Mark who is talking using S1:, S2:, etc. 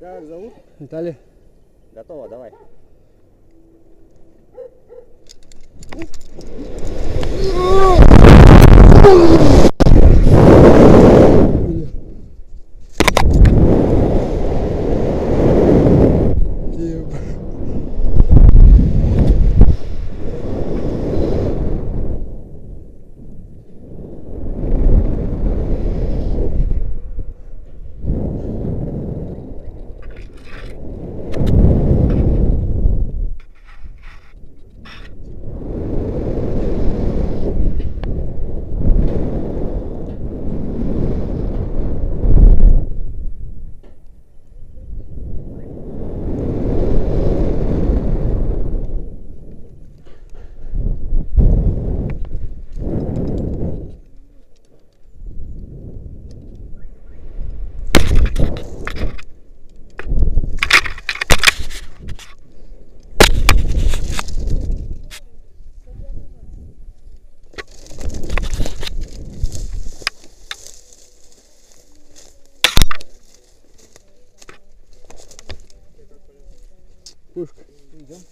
S1: Как зовут?
S2: Виталий.
S1: Готово, давай.
S2: Пушка.
S1: Идем.